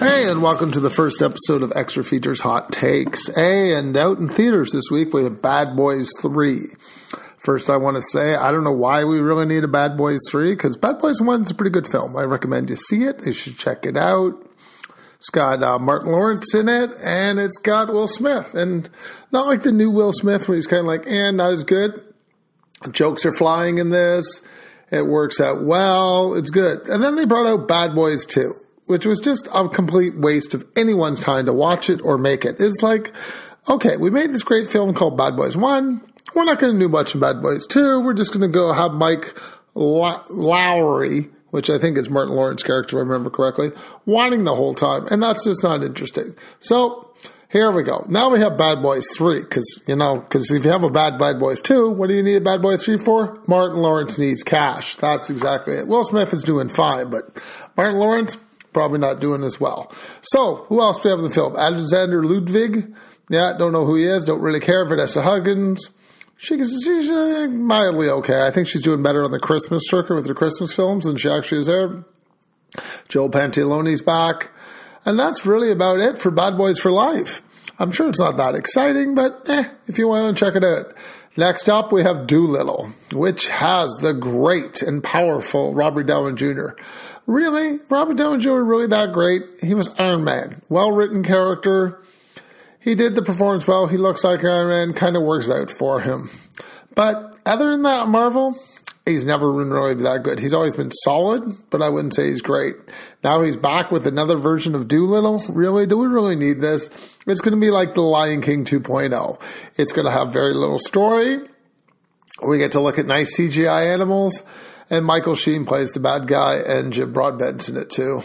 Hey, and welcome to the first episode of Extra Features Hot Takes. Hey, and out in theaters this week we have Bad Boys 3. First, I want to say I don't know why we really need a Bad Boys 3 because Bad Boys 1 is a pretty good film. I recommend you see it. You should check it out. It's got uh, Martin Lawrence in it, and it's got Will Smith. And not like the new Will Smith where he's kind of like, eh, not as good. Jokes are flying in this. It works out well. It's good. And then they brought out Bad Boys 2 which was just a complete waste of anyone's time to watch it or make it. It's like, okay, we made this great film called Bad Boys 1. We're not going to do much in Bad Boys 2. We're just going to go have Mike Lowrey, which I think is Martin Lawrence's character, if I remember correctly, whining the whole time. And that's just not interesting. So, here we go. Now we have Bad Boys 3, because, you know, because if you have a bad Bad Boys 2, what do you need a Bad Boys 3 for? Martin Lawrence needs cash. That's exactly it. Will Smith is doing fine, but Martin Lawrence, probably not doing as well. So, who else do we have in the film? Alexander Ludwig. Yeah, don't know who he is. Don't really care. Vanessa Hudgens. She's, she's uh, mildly okay. I think she's doing better on the Christmas circuit with the Christmas films than she actually is there. Joe Pantoliano's back. And that's really about it for Bad Boys for Life. I'm sure it's not that exciting, but eh, if you want to check it out. Next up, we have Dolittle, which has the great and powerful Robert Downey Jr. Really? Robert Downey Jr. really that great? He was Iron Man. Well written character. He did the performance well. He looks like Iron Man. Kind of works out for him. But other than that, Marvel, he's never been really that good. He's always been solid, but I wouldn't say he's great. Now he's back with another version of Dolittle. Really? Do we really need this? It's going to be like The Lion King 2.0. It's going to have very little story. We get to look at nice CGI animals and Michael Sheen plays the bad guy, and Jim Broadbent's in it too.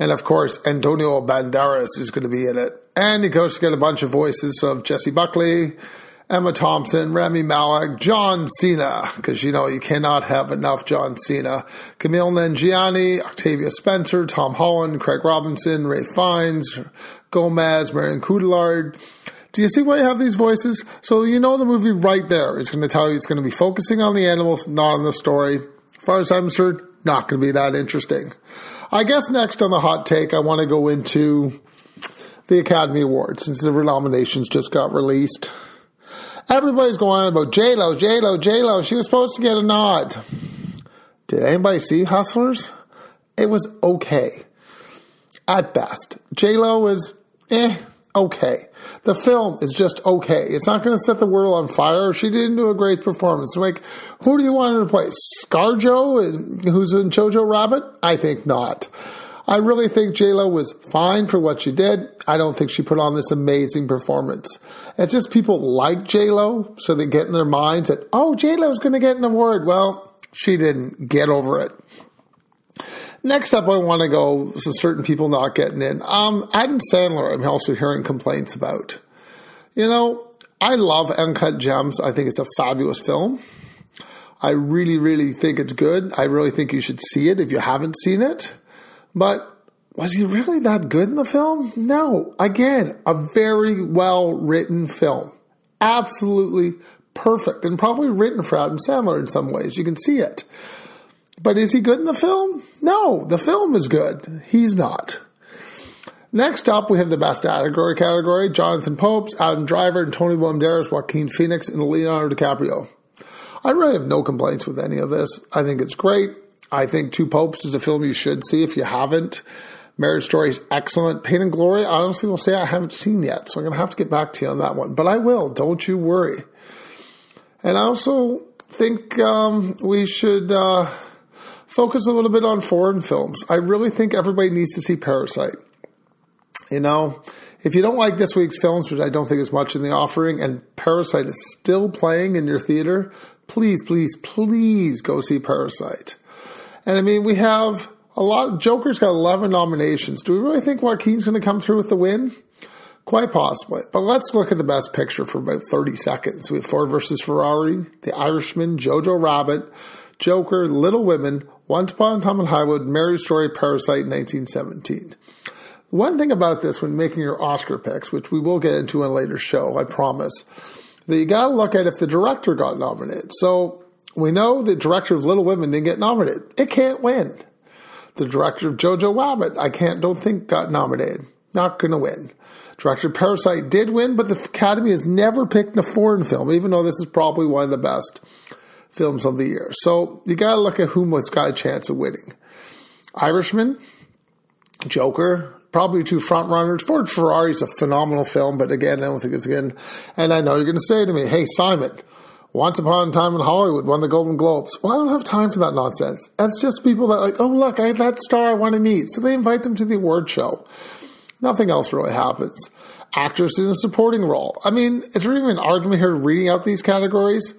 And of course, Antonio Banderas is going to be in it. And he goes to get a bunch of voices of Jessie Buckley, Emma Thompson, Rami Malek, John Cena, because you know you cannot have enough John Cena, Kumail Nanjiani, Octavia Spencer, Tom Holland, Craig Robinson, Ralph Fiennes, Gomez, Marion Cotillard. Do you see why you have these voices? So you know the movie right there is going to tell you it's going to be focusing on the animals, not on the story As far as I'm concerned, not going to be that interesting. I guess next on the hot take, I want to go into the Academy Awards since the nominations just got released. Everybody's going on about J Lo, J Lo, J Lo. She was supposed to get a nod. Did anybody see Hustlers? It was okay, at best. J Lo was eh okay. The film is just okay. It's not going to set the world on fire. She didn't do a great performance. Like, who do you want her to play? ScarJo, who's in Jojo Rabbit? I think not. I really think JLo was fine for what she did. I don't think she put on this amazing performance. It's just people like JLo, so they get in their minds that, oh, JLo's going to get an award. Well, she didn't. Get over it. Next up, I want to go to certain people not getting in. Um, Adam Sandler, I'm also hearing complaints about. You know, I love Uncut Gems. I think it's a fabulous film. I really, really think it's good. I really think you should see it if you haven't seen it. But was he really that good in the film? No. Again, a very well written film. Absolutely perfect and probably written for Adam Sandler in some ways. You can see it. But is he good in the film? No, the film is good. He's not. Next up, we have the best category category: Jonathan Popes, Adam Driver, and Tony Banderas, Joaquin Phoenix, and Leonardo DiCaprio. I really have no complaints with any of this. I think it's great. I think Two Popes is a film you should see if you haven't. Marriage Story is excellent. Pain and Glory, I honestly will say I haven't seen yet, so I'm going to have to get back to you on that one. But I will. Don't you worry. And I also think um, we should. Uh, focus a little bit on foreign films. I really think everybody needs to see Parasite. You know, if you don't like this week's films, which I don't think is much in the offering, and Parasite is still playing in your theater, please, please, please go see Parasite. And I mean, we have a lot. Joker's got 11 nominations. Do we really think Joaquin's going to come through with the win? Quite possibly. But let's look at the best picture for about 30 seconds. We have Ford versus Ferrari, The Irishman, Jojo Rabbit, Joker, Little Women, once Upon a Time in Hollywood, Marriage Story, Parasite, 1917. One thing about this when making your Oscar picks, which we will get into in a later show, I promise, that you got to look at if the director got nominated. So we know the director of Little Women didn't get nominated. It can't win. The director of Jojo Rabbit, I can't, don't think got nominated. Not going to win. Director Parasite did win, but the Academy has never picked a foreign film, even though this is probably one of the best films of the year. So you got to look at whom has got a chance of winning. Irishman, Joker, probably two front runners. Ford Ferrari is a phenomenal film, but again, I don't think it's good. And I know you're going to say to me, "Hey, Simon." Once upon a time in Hollywood won the Golden Globes. Well, I don't have time for that nonsense. That's just people that like, oh look, I have that star I want to meet. So they invite them to the award show. Nothing else really happens. Actress in a supporting role. I mean, is there even an argument here reading out these categories?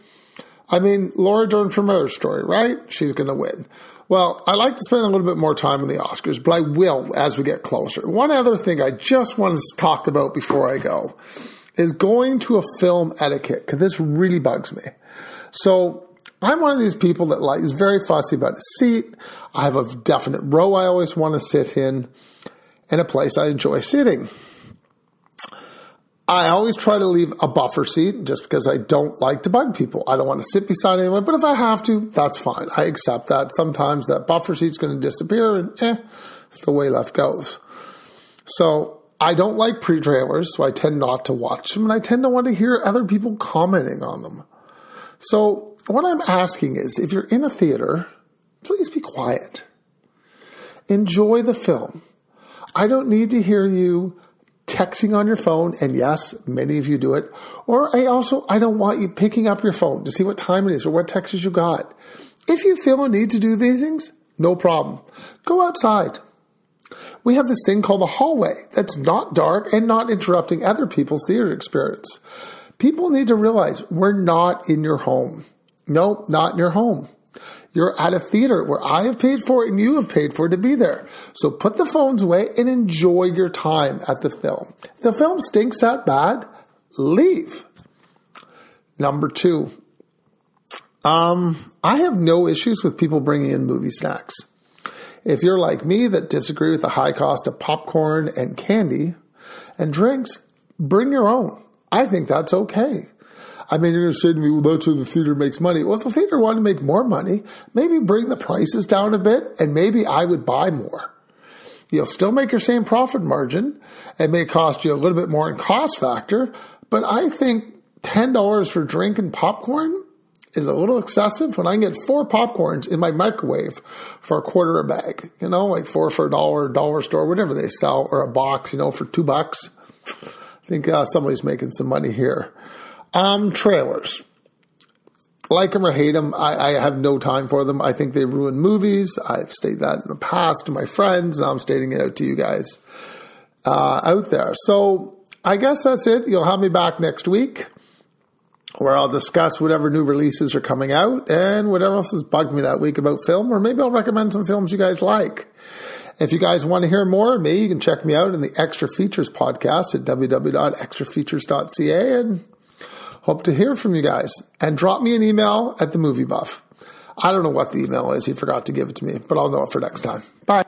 I mean, Laura Dern from Marriage Story, right? She's going to win. Well, I like to spend a little bit more time on the Oscars, but I will as we get closer. One other thing I just want to talk about before I go is going to a film etiquette because this really bugs me. So I'm one of these people that like is very fussy about a seat. I have a definite row I always want to sit in and a place I enjoy sitting. I always try to leave a buffer seat just because I don't like to bug people. I don't want to sit beside anyone, but if I have to, that's fine. I accept that. Sometimes that buffer seat's going to disappear and eh, it's the way life goes. So I don't like pre-trailers, so I tend not to watch them and I tend to want to hear other people commenting on them. So what I'm asking is if you're in a theater, please be quiet. Enjoy the film. I don't need to hear you texting on your phone, and yes, many of you do it. Or I also, I don't want you picking up your phone to see what time it is or what texts you got. If you feel a need to do these things, no problem. Go outside. We have this thing called the hallway that's not dark and not interrupting other people's theater experience. People need to realize we're not in your home. No, not in your home. You're at a theater where I have paid for it and you have paid for it to be there. So put the phones away and enjoy your time at the film. If the film stinks that bad, leave. Number two, um, I have no issues with people bringing in movie snacks. If you're like me that disagree with the high cost of popcorn and candy and drinks, bring your own. I think that's okay. I mean, you're going to me, well, that's the theater makes money. Well, if the theater wanted to make more money, maybe bring the prices down a bit and maybe I would buy more. You'll still make your same profit margin. It may cost you a little bit more in cost factor, but I think $10 for drink and popcorn is a little excessive when I get four popcorns in my microwave for a quarter a bag, you know, like four for a dollar, dollar store, whatever they sell, or a box, you know, for two bucks. I think uh, somebody's making some money here. Um, trailers. Like them or hate them, I, I, have no time for them. I think they ruin movies. I've stated that in the past to my friends. and I'm stating it out to you guys uh, out there. So I guess that's it. You'll have me back next week where I'll discuss whatever new releases are coming out and whatever else has bugged me that week about film, or maybe I'll recommend some films you guys like. If you guys want to hear more of me, you can check me out in the Extra Features podcast at www.extrafeatures.ca and Hope to hear from you guys and drop me an email at the movie buff. I don't know what the email is. He forgot to give it to me, but I'll know it for next time. Bye.